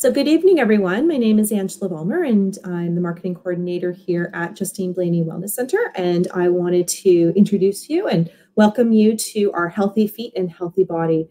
So good evening, everyone. My name is Angela Vollmer, and I'm the marketing coordinator here at Justine Blainey Wellness Center. And I wanted to introduce you and welcome you to our Healthy Feet and Healthy Body.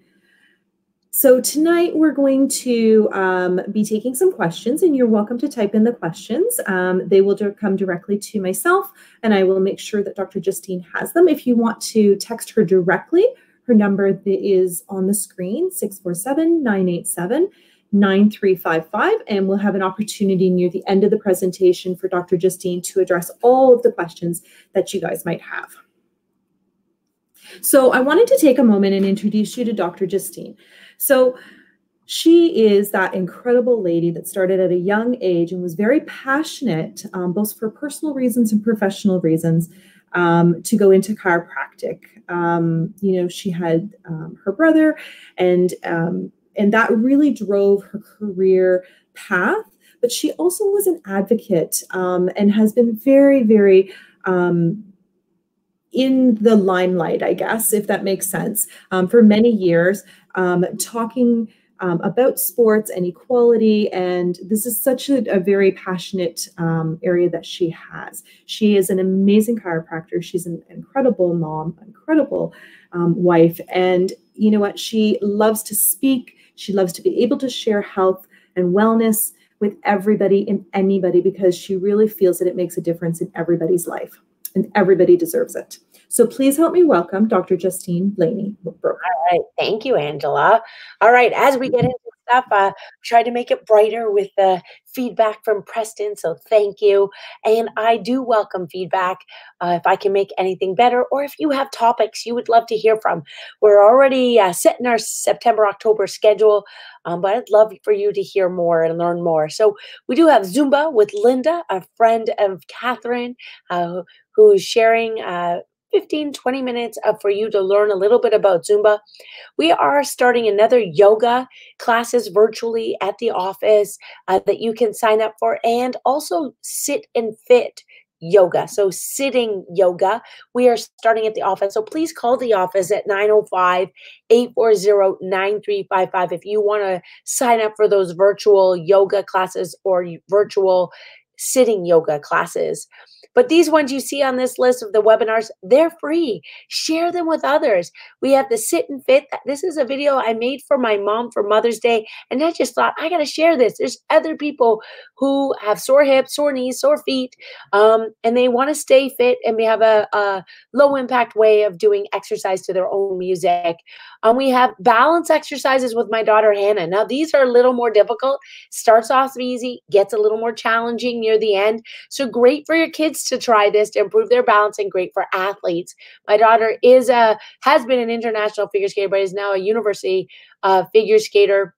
So tonight we're going to um, be taking some questions, and you're welcome to type in the questions. Um, they will come directly to myself, and I will make sure that Dr. Justine has them. If you want to text her directly, her number is on the screen, 647 987 9355 and we'll have an opportunity near the end of the presentation for Dr. Justine to address all of the questions that you guys might have. So I wanted to take a moment and introduce you to Dr. Justine. So she is that incredible lady that started at a young age and was very passionate, um, both for personal reasons and professional reasons, um, to go into chiropractic. Um, you know, she had um, her brother, and um, and that really drove her career path. But she also was an advocate um, and has been very, very um, in the limelight, I guess, if that makes sense, um, for many years, um, talking um, about sports and equality. And this is such a, a very passionate um, area that she has. She is an amazing chiropractor. She's an incredible mom, incredible um, wife. And you know what? She loves to speak. She loves to be able to share health and wellness with everybody and anybody because she really feels that it makes a difference in everybody's life and everybody deserves it. So please help me welcome Dr. Justine Blainey. All right. Thank you, Angela. All right. As we get into stuff, uh, try to make it brighter with the feedback from Preston. So thank you. And I do welcome feedback uh, if I can make anything better or if you have topics you would love to hear from. We're already uh, setting our September, October schedule, um, but I'd love for you to hear more and learn more. So we do have Zumba with Linda, a friend of Catherine, uh, who's sharing uh, 15, 20 minutes for you to learn a little bit about Zumba. We are starting another yoga classes virtually at the office uh, that you can sign up for and also sit and fit yoga. So sitting yoga, we are starting at the office. So please call the office at 905-840-9355 if you want to sign up for those virtual yoga classes or virtual sitting yoga classes. But these ones you see on this list of the webinars, they're free. Share them with others. We have the sit and fit. This is a video I made for my mom for Mother's Day. And I just thought, I got to share this. There's other people who have sore hips, sore knees, sore feet, um, and they want to stay fit. And we have a, a, low impact way of doing exercise to their own music. Um, we have balance exercises with my daughter Hannah. Now, these are a little more difficult. Starts off easy, gets a little more challenging near the end. So great for your kids to try this to improve their balance and great for athletes. My daughter is a has been an international figure skater, but is now a university uh, figure skater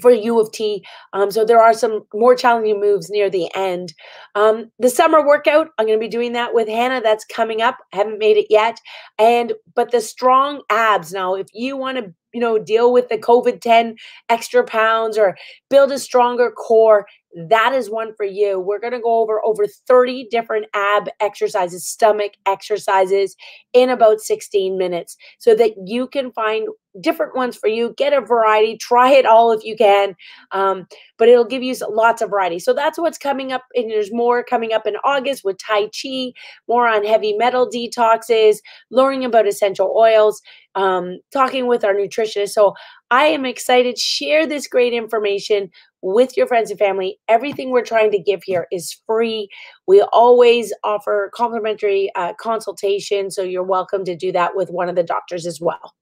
for U of T. Um, so there are some more challenging moves near the end. Um, the summer workout, I'm going to be doing that with Hannah. That's coming up. I haven't made it yet. And but the strong abs now, if you want to, you know, deal with the COVID 10 extra pounds or build a stronger core, that is one for you. We're going to go over over 30 different ab exercises, stomach exercises in about 16 minutes so that you can find different ones for you. Get a variety, try it all if you can, um, but it'll give you lots of variety. So that's what's coming up. And there's more coming up in August with Tai Chi, more on heavy metal detoxes, learning about essential oils, um, talking with our nutritionist. So I am excited. Share this great information with your friends and family. Everything we're trying to give here is free. We always offer complimentary uh, consultation, so you're welcome to do that with one of the doctors as well.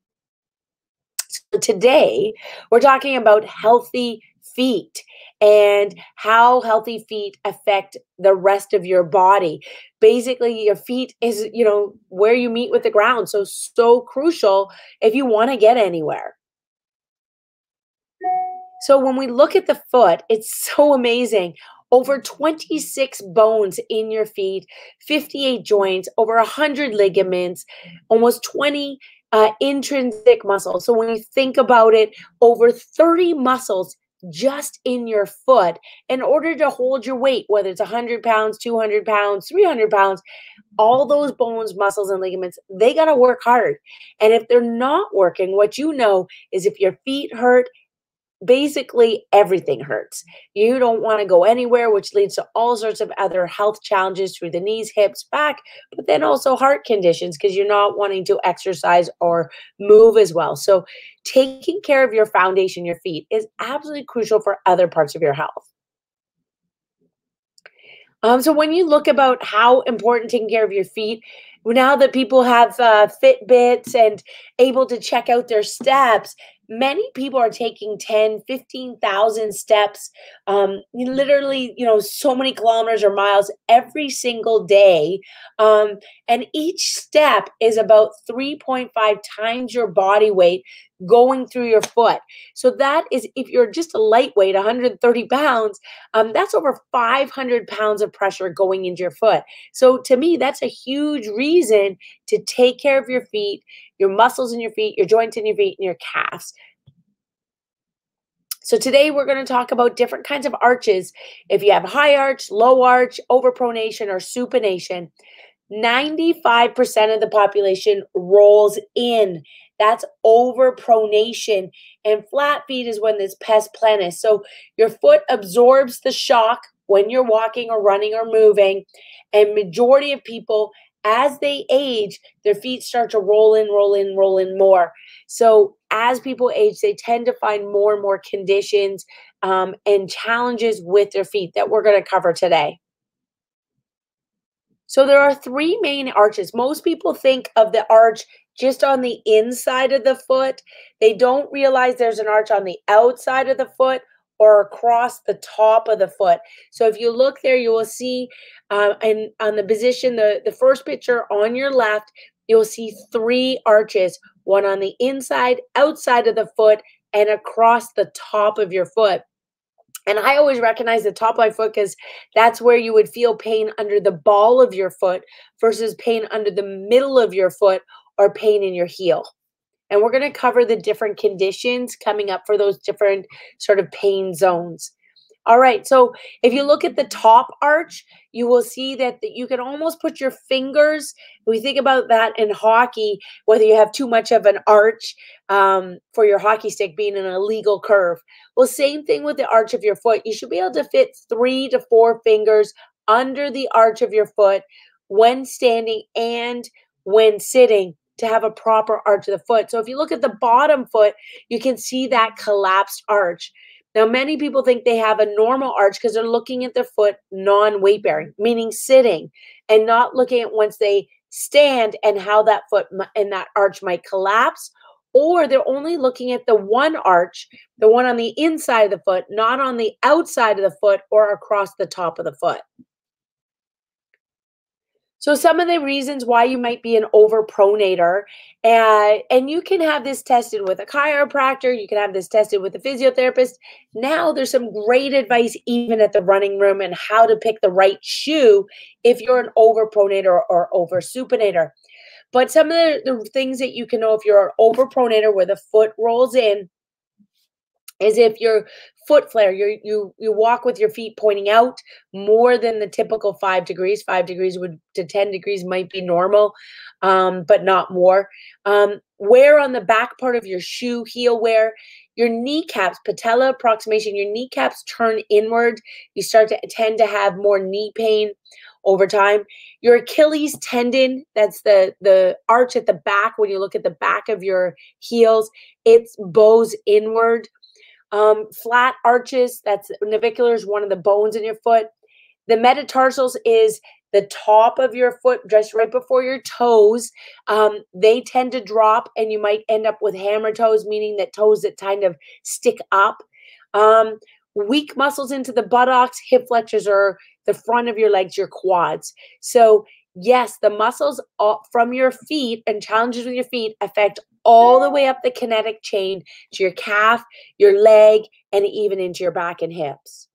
So today, we're talking about healthy feet and how healthy feet affect the rest of your body. Basically, your feet is, you know, where you meet with the ground. So, so crucial if you want to get anywhere. So when we look at the foot, it's so amazing. Over 26 bones in your feet, 58 joints, over 100 ligaments, almost 20 uh, intrinsic muscles. So when you think about it, over 30 muscles just in your foot in order to hold your weight, whether it's 100 pounds, 200 pounds, 300 pounds, all those bones, muscles, and ligaments, they got to work hard. And if they're not working, what you know is if your feet hurt, basically everything hurts. You don't want to go anywhere, which leads to all sorts of other health challenges through the knees, hips, back, but then also heart conditions because you're not wanting to exercise or move as well. So, taking care of your foundation, your feet, is absolutely crucial for other parts of your health. Um, so when you look about how important taking care of your feet, now that people have uh, Fitbits and able to check out their steps, many people are taking 10 15,000 steps um, literally you know so many kilometers or miles every single day um, and each step is about 3.5 times your body weight going through your foot so that is if you're just a lightweight 130 pounds um, that's over 500 pounds of pressure going into your foot so to me that's a huge reason to take care of your feet your muscles in your feet, your joints in your feet, and your calves. So today we're going to talk about different kinds of arches. If you have high arch, low arch, overpronation, or supination, 95% of the population rolls in. That's overpronation. And flat feet is when this pes planus. So your foot absorbs the shock when you're walking or running or moving. And majority of people as they age, their feet start to roll in, roll in, roll in more. So as people age, they tend to find more and more conditions um, and challenges with their feet that we're going to cover today. So there are three main arches. Most people think of the arch just on the inside of the foot. They don't realize there's an arch on the outside of the foot or across the top of the foot. So if you look there, you will see uh, and on the position, the, the first picture on your left, you'll see three arches, one on the inside, outside of the foot, and across the top of your foot. And I always recognize the top of my foot because that's where you would feel pain under the ball of your foot versus pain under the middle of your foot or pain in your heel. And we're going to cover the different conditions coming up for those different sort of pain zones. All right, so if you look at the top arch, you will see that, you can almost put your fingers. We think about that in hockey, whether you have too much of an arch um, for your hockey stick being an illegal curve. Well, same thing with the arch of your foot. You should be able to fit three to four fingers under the arch of your foot when standing and when sitting to have a proper arch of the foot. So if you look at the bottom foot, you can see that collapsed arch. Now, many people think they have a normal arch because they're looking at their foot non weight bearing, meaning sitting, and not looking at once they stand and how that foot and that arch might collapse. Or they're only looking at the one arch, the one on the inside of the foot, not on the outside of the foot or across the top of the foot. So some of the reasons why you might be an overpronator, and and you can have this tested with a chiropractor, you can have this tested with a physiotherapist. Now there's some great advice even at the running room and how to pick the right shoe if you're an overpronator or oversupinator. But some of the, the things that you can know if you're an overpronator where the foot rolls in is if your foot flare you you you walk with your feet pointing out more than the typical five degrees. Five degrees would to 10 degrees might be normal um, but not more. Um, wear on the back part of your shoe heel wear. Your kneecaps patella approximation your kneecaps turn inward. You start to tend to have more knee pain over time. Your achilles tendon that's the the arch at the back when you look at the back of your heels it bows inward um, flat arches, that's navicular is one of the bones in your foot. The metatarsals is the top of your foot, just right before your toes. Um, they tend to drop, and you might end up with hammer toes, meaning that toes that kind of stick up. Um, weak muscles into the buttocks, hip flexors, or the front of your legs, your quads. So yes, the muscles from your feet and challenges with your feet affect all the way up the kinetic chain to your calf, your leg, and even into your back and hips.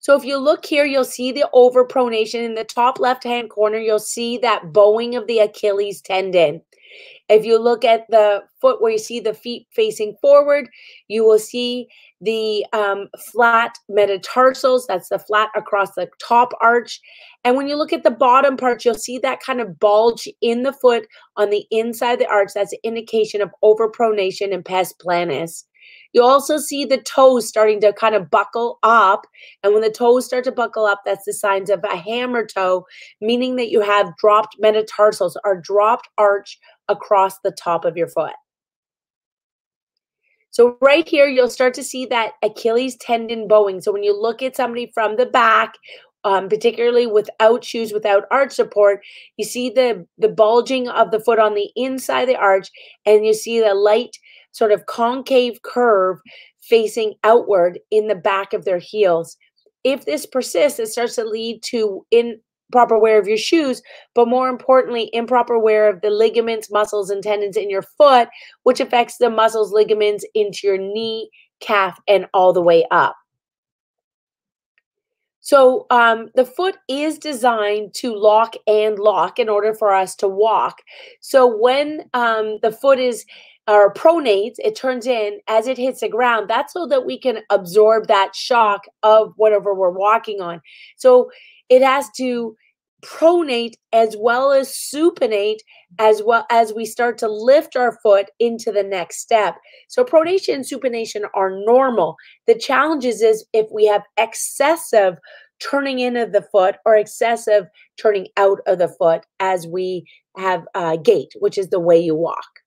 So if you look here, you'll see the overpronation in the top left-hand corner. You'll see that bowing of the Achilles tendon. If you look at the foot where you see the feet facing forward, you will see the um, flat metatarsals. That's the flat across the top arch. And when you look at the bottom part, you'll see that kind of bulge in the foot on the inside of the arch. That's an indication of overpronation and pes planus. You also see the toes starting to kind of buckle up. And when the toes start to buckle up, that's the signs of a hammer toe, meaning that you have dropped metatarsals or dropped arch across the top of your foot. So right here, you'll start to see that Achilles tendon bowing. So when you look at somebody from the back, um, particularly without shoes, without arch support, you see the, the bulging of the foot on the inside of the arch, and you see the light sort of concave curve facing outward in the back of their heels. If this persists, it starts to lead to improper wear of your shoes, but more importantly, improper wear of the ligaments, muscles, and tendons in your foot, which affects the muscles, ligaments into your knee, calf, and all the way up. So um, the foot is designed to lock and lock in order for us to walk. So when um, the foot is or pronates, it turns in as it hits the ground. That's so that we can absorb that shock of whatever we're walking on. So it has to pronate as well as supinate as well as we start to lift our foot into the next step. So pronation and supination are normal. The challenge is, if we have excessive turning in of the foot or excessive turning out of the foot as we have uh, gait, which is the way you walk.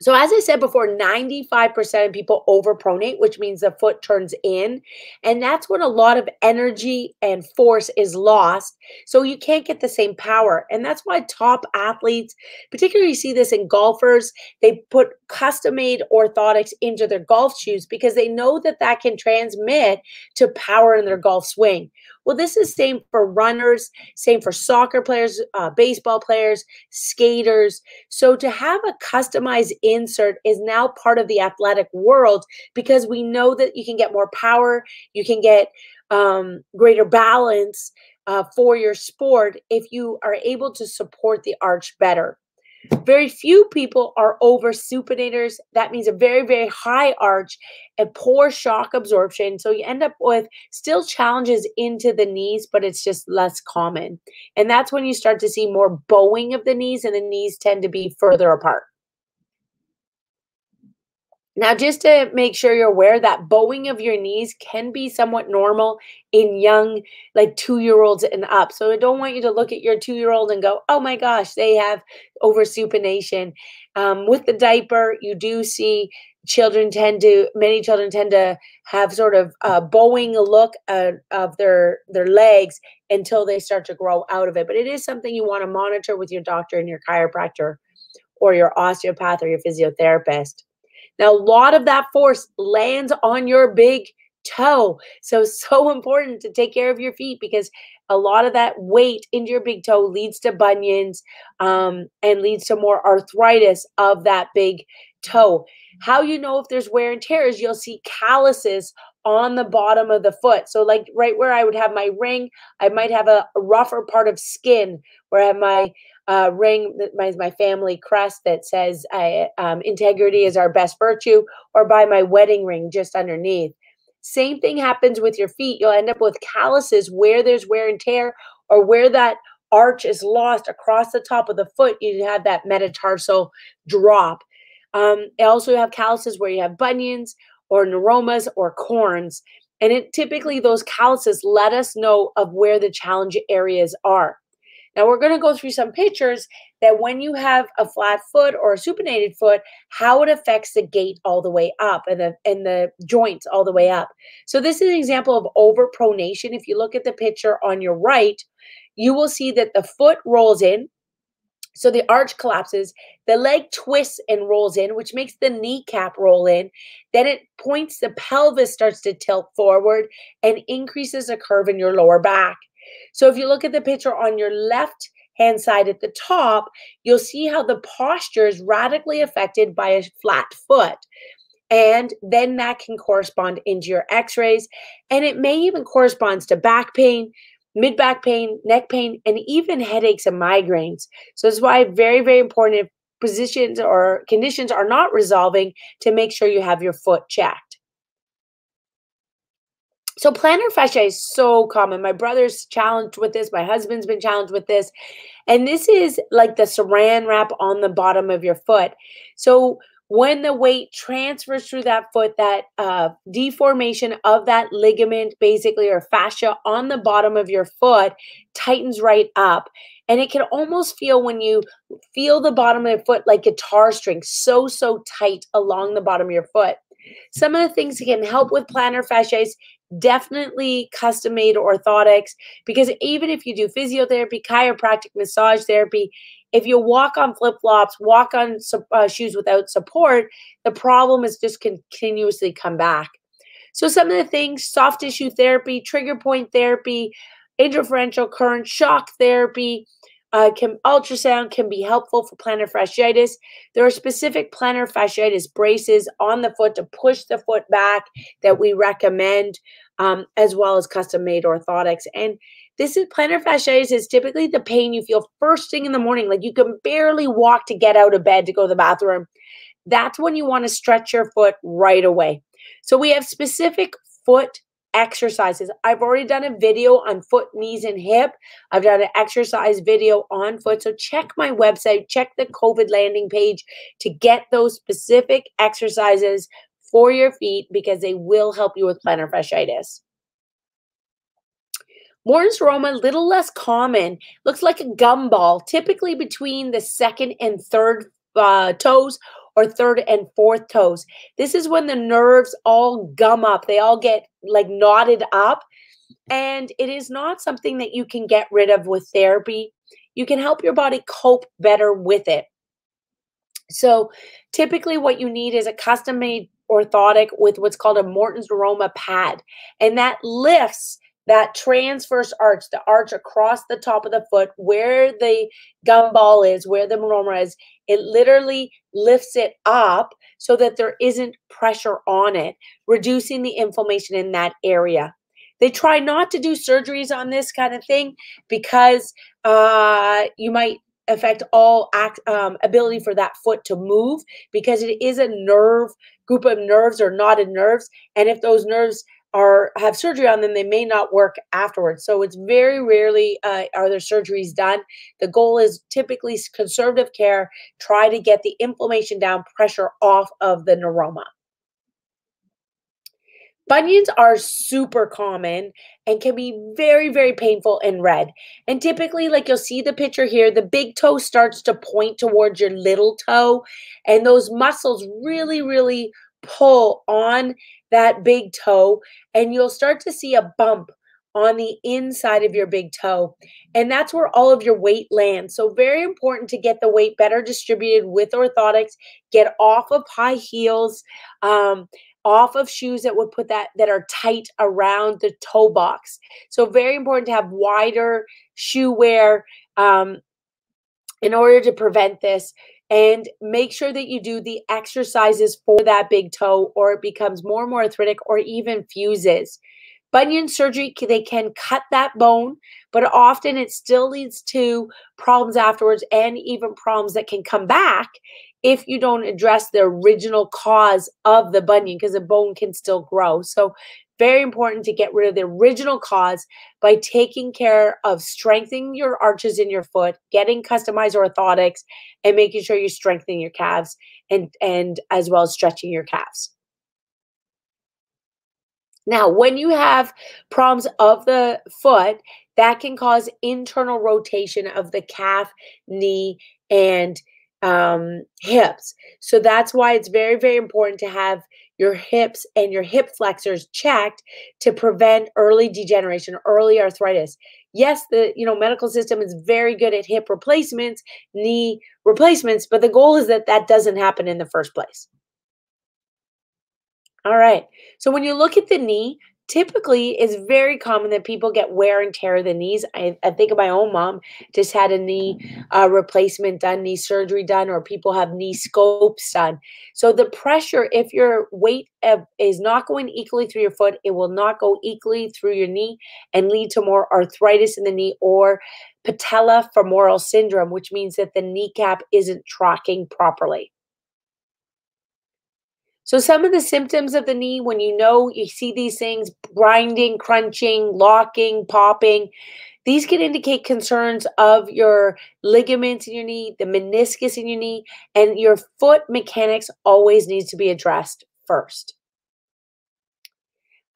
So, as I said before, 95% of people overpronate, which means the foot turns in. And that's when a lot of energy and force is lost. So, you can't get the same power. And that's why top athletes, particularly you see this in golfers, they put custom made orthotics into their golf shoes because they know that that can transmit to power in their golf swing. Well, this is same for runners, same for soccer players, uh, baseball players, skaters. So to have a customized insert is now part of the athletic world because we know that you can get more power, you can get um, greater balance uh, for your sport if you are able to support the arch better. Very few people are over supinators. That means a very, very high arch and poor shock absorption. So you end up with still challenges into the knees, but it's just less common. And that's when you start to see more bowing of the knees, and the knees tend to be further apart. Now, just to make sure you're aware that bowing of your knees can be somewhat normal in young, like two year olds and up. So I don't want you to look at your two year old and go, oh my gosh, they have oversupination. Um, with the diaper, you do see children tend to, many children tend to have sort of a bowing look uh, of their, their legs until they start to grow out of it. But it is something you want to monitor with your doctor and your chiropractor or your osteopath or your physiotherapist. Now, a lot of that force lands on your big toe. So, so important to take care of your feet because a lot of that weight into your big toe leads to bunions um, and leads to more arthritis of that big toe. How you know if there's wear and tear is you'll see calluses on the bottom of the foot. So, like right where I would have my ring, I might have a, a rougher part of skin where I have my uh, ring that my, my family crest that says I, um, integrity is our best virtue, or by my wedding ring just underneath. Same thing happens with your feet. You'll end up with calluses where there's wear and tear, or where that arch is lost across the top of the foot. You have that metatarsal drop. Um, also have calluses where you have bunions or neuromas or corns. And it typically those calluses let us know of where the challenge areas are. Now we're going to go through some pictures that when you have a flat foot or a supinated foot, how it affects the gait all the way up and the and the joints all the way up. So this is an example of overpronation. If you look at the picture on your right, you will see that the foot rolls in. So the arch collapses, the leg twists and rolls in, which makes the kneecap roll in. Then it points, the pelvis starts to tilt forward and increases the curve in your lower back. So if you look at the picture on your left hand side at the top, you'll see how the posture is radically affected by a flat foot. And then that can correspond into your x rays. And it may even corresponds to back pain, mid back pain, neck pain, and even headaches and migraines. So that's why very, very important if positions or conditions are not resolving to make sure you have your foot checked. So plantar fascia is so common. My brother's challenged with this. My husband's been challenged with this. And this is like the saran wrap on the bottom of your foot. So when the weight transfers through that foot, that uh, deformation of that ligament, basically, or fascia on the bottom of your foot tightens right up. And it can almost feel when you feel the bottom of your foot like guitar strings, so, so tight along the bottom of your foot. Some of the things that can help with plantar fasciitis definitely custom made orthotics because even if you do physiotherapy, chiropractic, massage therapy, if you walk on flip flops, walk on uh, shoes without support, the problem is just continuously come back. So, some of the things soft tissue therapy, trigger point therapy, interferential current, shock therapy, uh, can ultrasound can be helpful for plantar fasciitis. There are specific plantar fasciitis braces on the foot to push the foot back that we recommend, um, as well as custom made orthotics. And this is plantar fasciitis is typically the pain you feel first thing in the morning, like you can barely walk to get out of bed to go to the bathroom. That's when you want to stretch your foot right away. So we have specific foot exercises. I've already done a video on foot, knees, and hip. I've done an exercise video on foot. So check my website, check the COVID landing page to get those specific exercises for your feet because they will help you with plantar fasciitis. Morton's neuroma, little less common, looks like a gumball, typically between the second and third uh, toes or third and fourth toes. This is when the nerves all gum up, they all get like knotted up. And it is not something that you can get rid of with therapy. You can help your body cope better with it. So, typically, what you need is a custom made orthotic with what's called a Morton's neuroma pad, and that lifts that transverse arch, the arch across the top of the foot where the gumball is, where the neuroma is, it literally lifts it up so that there isn't pressure on it, reducing the inflammation in that area. They try not to do surgeries on this kind of thing because uh, you might affect all act, um, ability for that foot to move because it is a nerve group of nerves or knotted nerves. And if those nerves are have surgery on them, they may not work afterwards. So it's very rarely uh, are there surgeries done. The goal is typically conservative care. Try to get the inflammation down, pressure off of the neuroma. Bunions are super common and can be very, very painful and red. And typically, like you'll see the picture here, the big toe starts to point towards your little toe, and those muscles really, really pull on that big toe and you'll start to see a bump on the inside of your big toe. And that's where all of your weight lands. So, very important to get the weight better distributed with orthotics. Get off of high heels, um, off of shoes that would put that that are tight around the toe box. So, very important to have wider shoe wear um, in order to prevent this and make sure that you do the exercises for that big toe or it becomes more and more arthritic or even fuses. Bunion surgery, they can cut that bone, but often it still leads to problems afterwards and even problems that can come back if you don't address the original cause of the bunion because the bone can still grow. So very important to get rid of the original cause by taking care of strengthening your arches in your foot, getting customized orthotics, and making sure you're strengthening your calves and, and as well as stretching your calves. Now, when you have problems of the foot, that can cause internal rotation of the calf, knee, and um, hips. So that's why it's very, very important to have your hips and your hip flexors checked to prevent early degeneration, early arthritis. Yes, the you know medical system is very good at hip replacements, knee replacements, but the goal is that that doesn't happen in the first place. All right. So when you look at the knee, typically it's very common that people get wear and tear of the knees. I, I think of my own mom just had a knee uh, replacement done, knee surgery done, or people have knee scopes done. So the pressure, if your weight is not going equally through your foot, it will not go equally through your knee and lead to more arthritis in the knee or patella femoral syndrome, which means that the kneecap isn't tracking properly. So, some of the symptoms of the knee, when you know you see these things grinding, crunching, locking, popping, these can indicate concerns of your ligaments in your knee, the meniscus in your knee, and your foot mechanics always needs to be addressed first.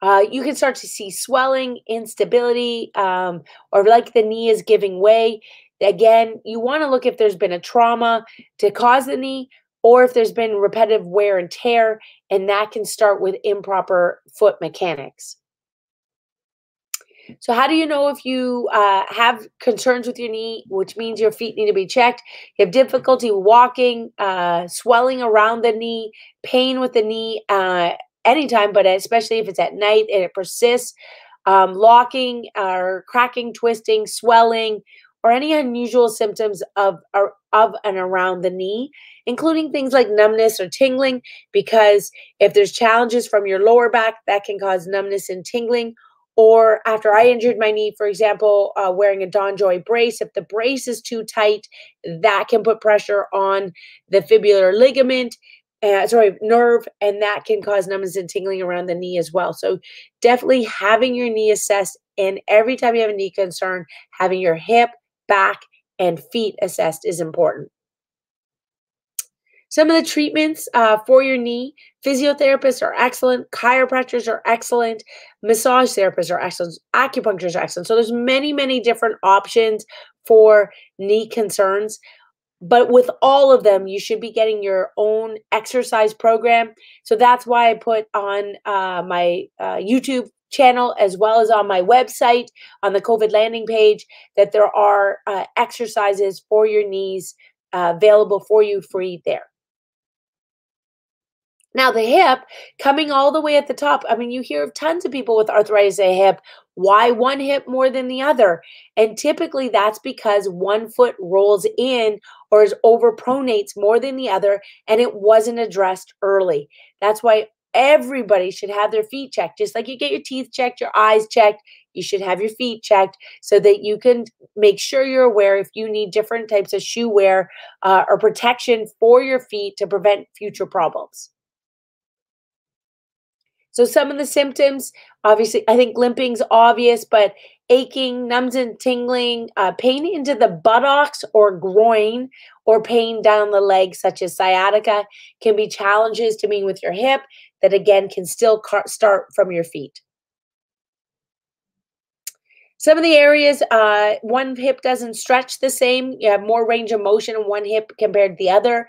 Uh, you can start to see swelling, instability, um, or like the knee is giving way. Again, you want to look if there's been a trauma to cause the knee, or if there's been repetitive wear and tear, and that can start with improper foot mechanics. So, how do you know if you uh, have concerns with your knee, which means your feet need to be checked? You have difficulty walking, uh, swelling around the knee, pain with the knee uh, anytime, but especially if it's at night and it persists, um, locking or cracking, twisting, swelling, or any unusual symptoms of, of and around the knee, including things like numbness or tingling, because if there's challenges from your lower back, that can cause numbness and tingling. Or after I injured my knee, for example, uh, wearing a DonJoy brace, if the brace is too tight, that can put pressure on the fibular ligament, uh, sorry, nerve, and that can cause numbness and tingling around the knee as well. So definitely having your knee assessed, and every time you have a knee concern, having your hip, back, and feet assessed is important. Some of the treatments uh, for your knee, physiotherapists are excellent, chiropractors are excellent, massage therapists are excellent, acupuncturists are excellent. So there's many, many different options for knee concerns. But with all of them, you should be getting your own exercise program. So that's why I put on uh, my uh, YouTube channel as well as on my website on the COVID landing page that there are uh, exercises for your knees uh, available for you free there. Now, the hip coming all the way at the top. I mean, you hear of tons of people with arthritis the hip. Why one hip more than the other? And typically that's because one foot rolls in or is overpronates more than the other and it wasn't addressed early. That's why everybody should have their feet checked. Just like you get your teeth checked, your eyes checked, you should have your feet checked so that you can make sure you're aware if you need different types of shoe wear uh, or protection for your feet to prevent future problems. So some of the symptoms, obviously, I think limping's obvious, but aching, numbs and tingling, uh, pain into the buttocks or groin, or pain down the leg, such as sciatica, can be challenges to being with your hip that again can still start from your feet. Some of the areas, uh, one hip doesn't stretch the same. You have more range of motion in one hip compared to the other.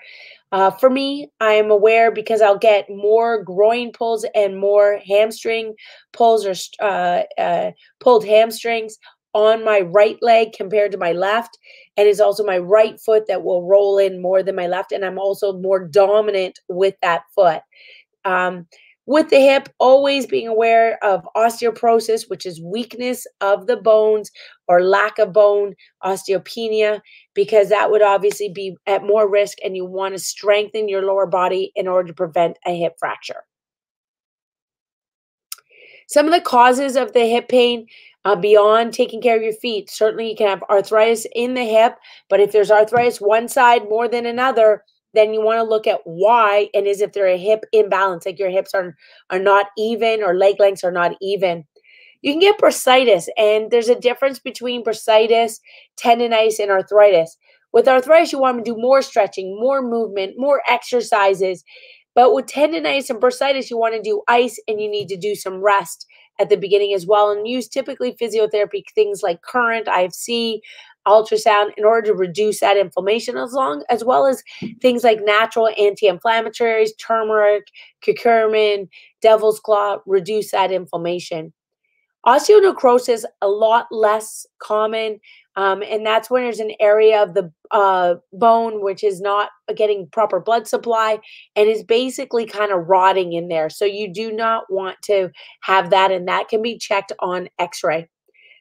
Uh, for me, I am aware because I'll get more groin pulls and more hamstring pulls or uh, uh, pulled hamstrings on my right leg compared to my left. And it's also my right foot that will roll in more than my left. And I'm also more dominant with that foot. Um, with the hip, always being aware of osteoporosis, which is weakness of the bones or lack of bone, osteopenia, because that would obviously be at more risk and you want to strengthen your lower body in order to prevent a hip fracture. Some of the causes of the hip pain uh, beyond taking care of your feet, certainly you can have arthritis in the hip, but if there's arthritis one side more than another, then you want to look at why and is if there a hip imbalance, like your hips are are not even or leg lengths are not even. You can get bursitis, and there's a difference between bursitis, tendonitis, and arthritis. With arthritis, you want to do more stretching, more movement, more exercises. But with tendonitis and bursitis, you want to do ice and you need to do some rest at the beginning as well and use typically physiotherapy things like current, IFC, ultrasound in order to reduce that inflammation as long as well as things like natural anti-inflammatories turmeric curcumin devil's claw reduce that inflammation. Osteonecrosis a lot less common um, and that's when there's an area of the uh, bone which is not getting proper blood supply and is basically kind of rotting in there. So you do not want to have that and that can be checked on x-ray.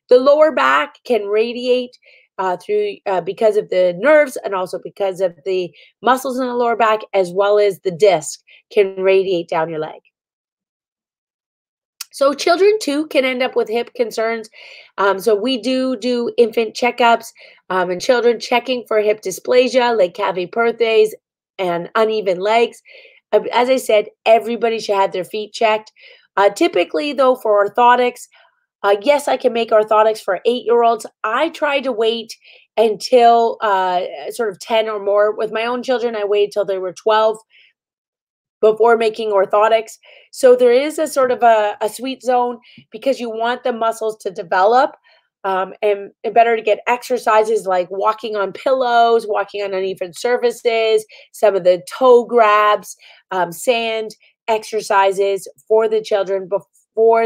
The lower back can radiate uh, through uh, because of the nerves and also because of the muscles in the lower back, as well as the disc can radiate down your leg. So children too can end up with hip concerns. Um, so we do do infant checkups um, and children checking for hip dysplasia, like cavity and uneven legs. Uh, as I said, everybody should have their feet checked. Uh, typically, though, for orthotics, uh, yes, I can make orthotics for eight year olds. I try to wait until uh, sort of 10 or more. With my own children, I waited till they were 12 before making orthotics. So there is a sort of a, a sweet zone because you want the muscles to develop. Um, and, and better to get exercises like walking on pillows, walking on uneven surfaces, some of the toe grabs, um, sand exercises for the children before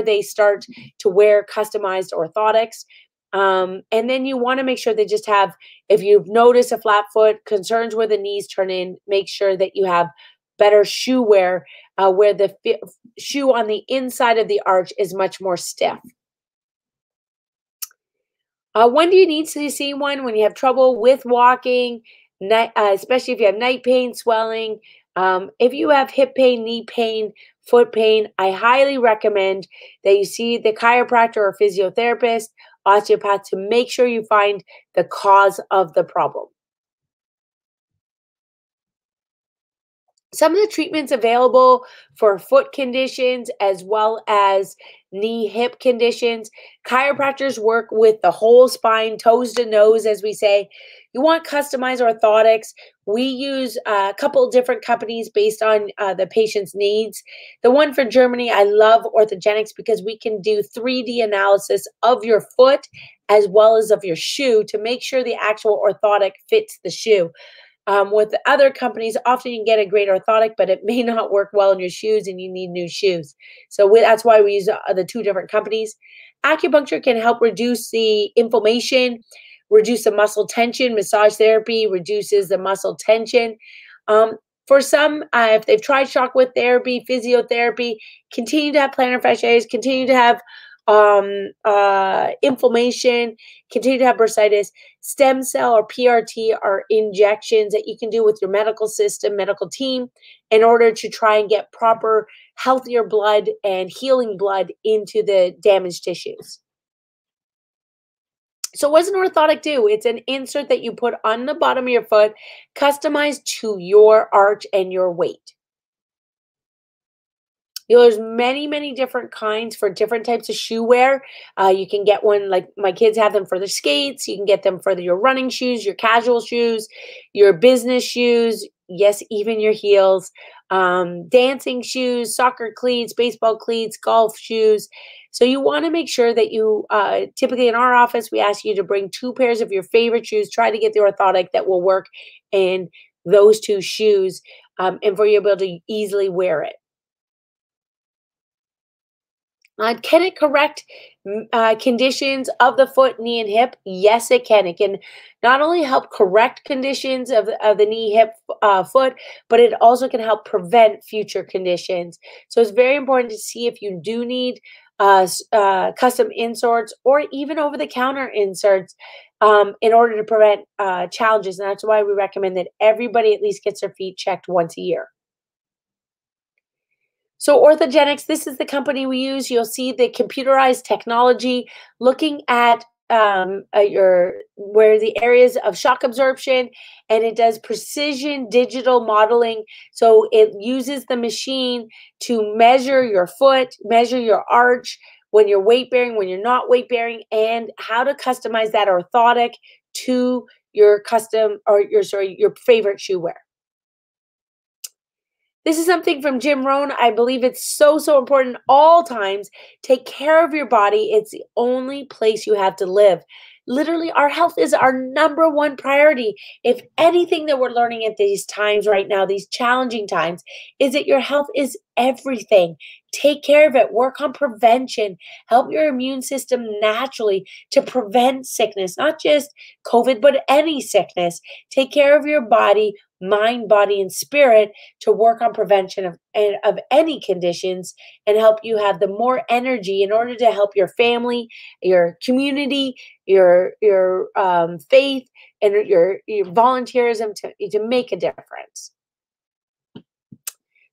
they start to wear customized orthotics. Um, and then you want to make sure they just have, if you've noticed a flat foot, concerns where the knees turn in, make sure that you have better shoe wear uh, where the shoe on the inside of the arch is much more stiff. Uh, when do you need to see one? When you have trouble with walking, uh, especially if you have night pain, swelling. Um, if you have hip pain, knee pain, foot pain, I highly recommend that you see the chiropractor or physiotherapist osteopath to make sure you find the cause of the problem. Some of the treatments available for foot conditions as well as knee hip conditions. Chiropractors work with the whole spine, toes to nose, as we say. You want customized orthotics. We use a couple different companies based on uh, the patient's needs. The one for Germany, I love Orthogenics because we can do 3D analysis of your foot as well as of your shoe to make sure the actual orthotic fits the shoe. Um, with other companies, often you can get a great orthotic, but it may not work well in your shoes and you need new shoes. So we, that's why we use uh, the two different companies. Acupuncture can help reduce the inflammation, reduce the muscle tension. Massage therapy reduces the muscle tension. Um, for some, uh, if they've tried shockwave therapy, physiotherapy, continue to have plantar fasciitis, continue to have um, uh, inflammation, continue to have bursitis. Stem cell or PRT are injections that you can do with your medical system, medical team, in order to try and get proper, healthier blood and healing blood into the damaged tissues. So, what does an orthotic do? It's an insert that you put on the bottom of your foot, customized to your arch and your weight. You know, there's many, many different kinds for different types of shoe wear. Uh, you can get one like my kids have them for their skates. You can get them for your running shoes, your casual shoes, your business shoes. Yes, even your heels, um, dancing shoes, soccer cleats, baseball cleats, golf shoes. So you want to make sure that you, uh, typically in our office, we ask you to bring two pairs of your favorite shoes. Try to get the orthotic that will work in those two shoes, um, and for you to be able to easily wear it. Uh, can it correct mm, uh, conditions of the foot, knee, and hip? Yes, it can. It can not only help correct conditions of, of the knee, hip, uh, foot, but it also can help prevent future conditions. So it's very important to see if you do need uh, uh, custom inserts or even over the counter inserts um, in order to prevent uh, challenges. And that's why we recommend that everybody at least gets their feet checked once a year. So Orthogenics, this is the company we use. You'll see the computerized technology looking at um, at your where the areas of shock absorption and it does precision digital modeling so it uses the machine to measure your foot measure your arch when you're weight bearing when you're not weight bearing and how to customize that orthotic to your custom or your sorry your favorite shoe wear this is something from Jim Rohn. I believe it's so, so important all times. Take care of your body. It's the only place you have to live. Literally, our health is our number one priority. If anything that we're learning at these times right now, these challenging times, is that your health is everything. Take care of it. Work on prevention. Help your immune system naturally to prevent sickness, not just COVID, but any sickness. Take care of your body mind, body, and spirit to work on prevention of, of any conditions and help you have the more energy in order to help your family, your community, your your um, faith, and your your volunteerism to, to make a difference.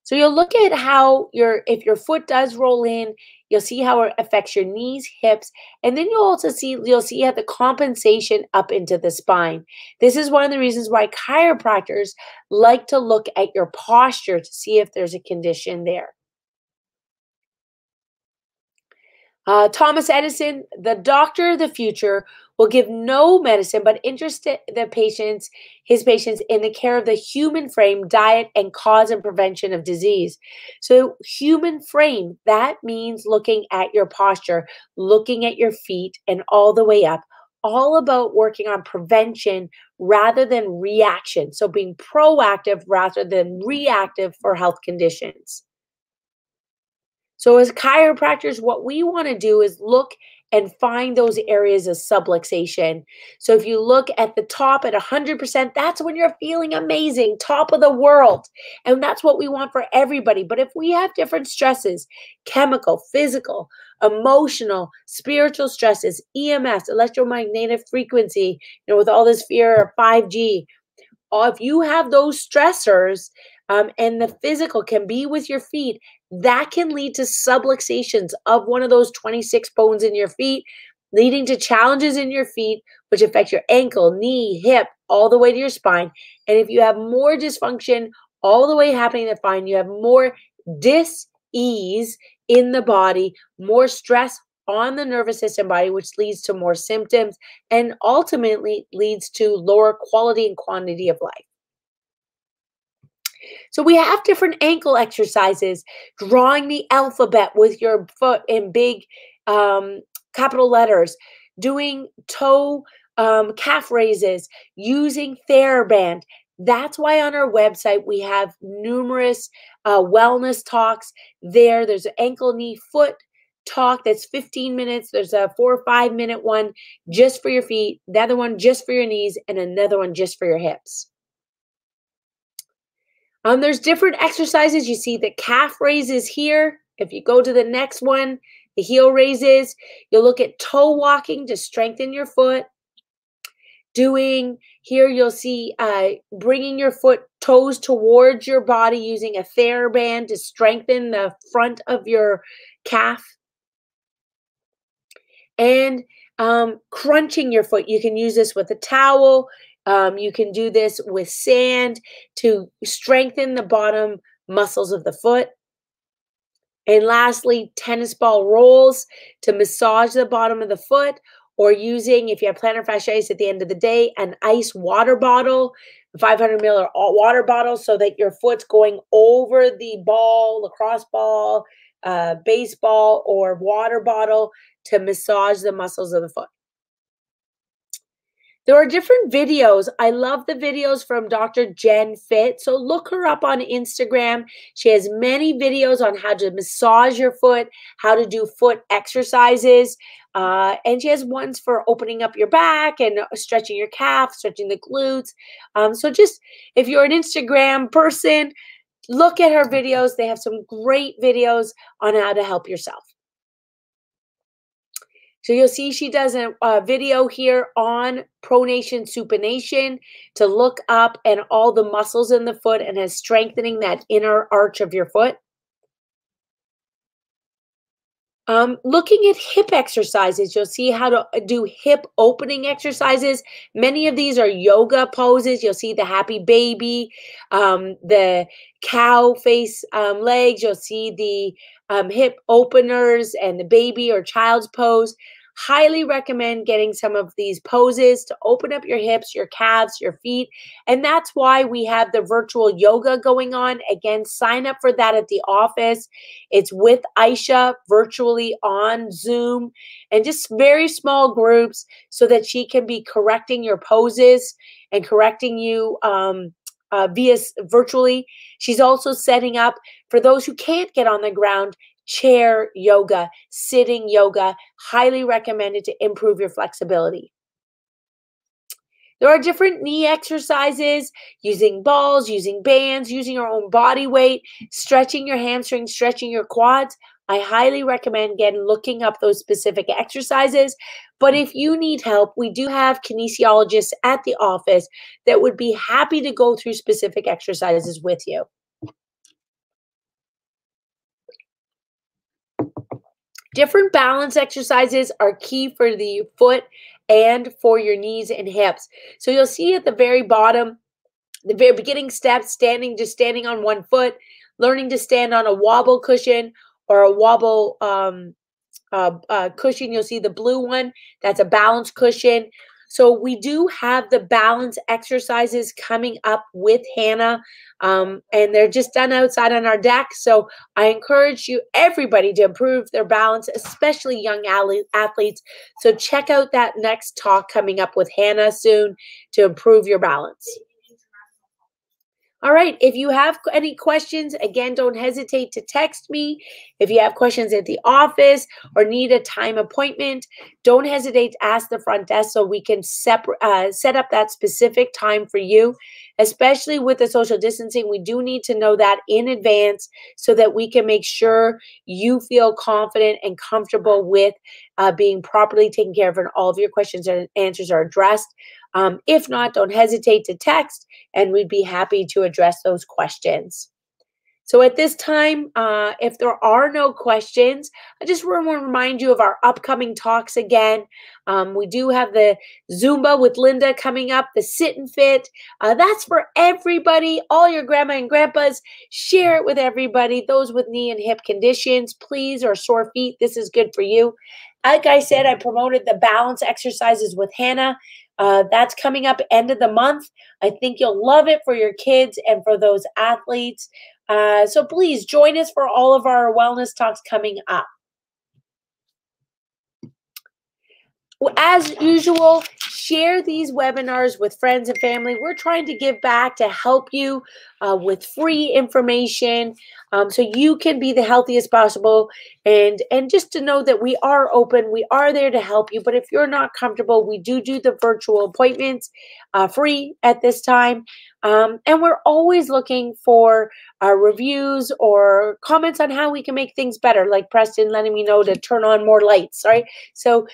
So you'll look at how your if your foot does roll in, you'll see how it affects your knees, hips, and then you'll also see you'll see how the compensation up into the spine. This is one of the reasons why chiropractors like to look at your posture to see if there's a condition there. Uh, Thomas Edison, the doctor of the future, will give no medicine but interest the patients, his patients, in the care of the human frame, diet, and cause and prevention of disease. So, human frame, that means looking at your posture, looking at your feet, and all the way up. All about working on prevention rather than reaction. So, being proactive rather than reactive for health conditions. So, as chiropractors, what we want to do is look and find those areas of subluxation. So, if you look at the top at 100%, that's when you're feeling amazing, top of the world. And that's what we want for everybody. But if we have different stresses chemical, physical, emotional, spiritual stresses, EMS, electromagnetic frequency, you know, with all this fear of 5G, uh, if you have those stressors, um, and the physical can be with your feet, that can lead to subluxations of one of those 26 bones in your feet, leading to challenges in your feet, which affect your ankle, knee, hip, all the way to your spine. And if you have more dysfunction all the way happening in the spine, you have more dis ease in the body, more stress on the nervous system body, which leads to more symptoms and ultimately leads to lower quality and quantity of life. So we have different ankle exercises, drawing the alphabet with your foot in big um, capital letters, doing toe um, calf raises, using TheraBand. That's why on our website we have numerous uh, wellness talks there. There's an ankle, knee, foot talk that's 15 minutes. There's a four or five minute one just for your feet, the other one just for your knees, and another one just for your hips. Um, there's different exercises. You see the calf raises here. If you go to the next one, the heel raises. You'll look at toe walking to strengthen your foot. Doing here, you'll see uh, bringing your foot toes towards your body using a TheraBand to strengthen the front of your calf. And um, crunching your foot. You can use this with a towel. Um, you can do this with sand to strengthen the bottom muscles of the foot. And lastly, tennis ball rolls to massage the bottom of the foot, or using, if you have plantar fasciitis at the end of the day, an ice water bottle, 500 ml water bottle, so that your foot's going over the ball, lacrosse ball, uh, baseball, or water bottle to massage the muscles of the foot. There are different videos. I love the videos from Dr. Jen Fit. So look her up on Instagram. She has many videos on how to massage your foot, how to do foot exercises. Uh, and she has ones for opening up your back and stretching your calf, stretching the glutes. Um, so just if you're an Instagram person, look at her videos. They have some great videos on how to help yourself. So you'll see she does a, a, video here on pronation supination to look up and all the muscles in the foot and is strengthening that inner arch of your foot. Um, looking at hip exercises, you'll see how to uh, do hip opening exercises. Many of these are yoga poses. You'll see the happy baby, um, the cow face um, legs. You'll see the um, hip openers and the baby or child's pose. Highly recommend getting some of these poses to open up your hips, your calves, your feet. And that's why we have the virtual yoga going on. Again, sign up for that at the office. It's with Aisha virtually on Zoom and just very small groups so that she can be correcting your poses and correcting you um, uh, via virtually. She's also setting up for those who can't get on the ground chair yoga, sitting yoga, highly recommended to improve your flexibility. There are different knee exercises using balls, using bands, using your own body weight, stretching your hamstrings, stretching your quads. I highly recommend again looking up those specific exercises. But if you need help, we do have kinesiologists at the office that would be happy to go through specific exercises with you. Different balance exercises are key for the foot and for your knees and hips. So you'll see at the very bottom, the very beginning steps, standing, just standing on one foot, learning to stand on a wobble cushion or a wobble um, uh, uh, cushion. You'll see the blue one. That's a balance cushion. So we do have the balance exercises coming up with Hannah, um, and they're just done outside on our deck. So I encourage you, everybody, to improve their balance, especially young athletes. So check out that next talk coming up with Hannah soon to improve your balance. All right. If you have any questions, again, don't hesitate to text me. If you have questions at the office or need a time appointment, don't hesitate to ask the front desk so we can uh, set up that specific time for you. Especially with the social distancing, we do need to know that in advance so that we can make sure you feel confident and comfortable with uh, being properly taken care of and all of your questions and answers are addressed. Um, if not, don't hesitate to text and we'd be happy to address those questions. So at this time, uh, if there are no questions, I just want to remind you of our upcoming talks again. Um, we do have the Zumba with Linda coming up, the Sit and Fit. Uh, that's for everybody, all your grandma and grandpas. Share it with everybody. Those with knee and hip conditions, please, or sore feet, this is good for you. Like I said, I promoted the balance exercises with Hannah. Uh, that's coming up end of the month. I think you'll love it for your kids and for those athletes. Uh, so please join us for all of our wellness talks coming up. As usual, share these webinars with friends and family. We're trying to give back to help you uh, with free information um, so you can be the healthiest possible. And and just to know that we are open we are there to help you. But if you're not comfortable we do do the virtual appointments uh, free at this time um, and we're always looking for uh, reviews or comments on how we can make things better like preston letting me know to turn on more lights right so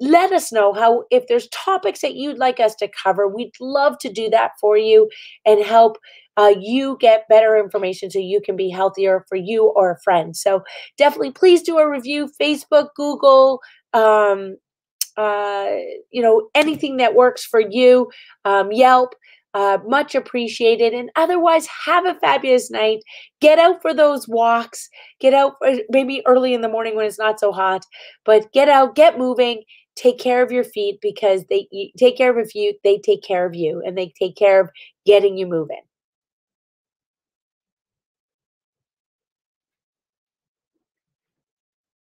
let us know how if there's topics that you'd like us to cover we'd love to do that for you and help uh, you get better information so you can be healthier for you or a friend. So definitely please do a review Facebook, Google, um, uh, you know, anything that works for you, um, Yelp. Uh, much appreciated. And otherwise, have a fabulous night. Get out for those walks. Get out maybe early in the morning when it's not so hot, but get out, get moving. Take care of your feet because they take care of you. They take care of you, and they take care of getting you moving.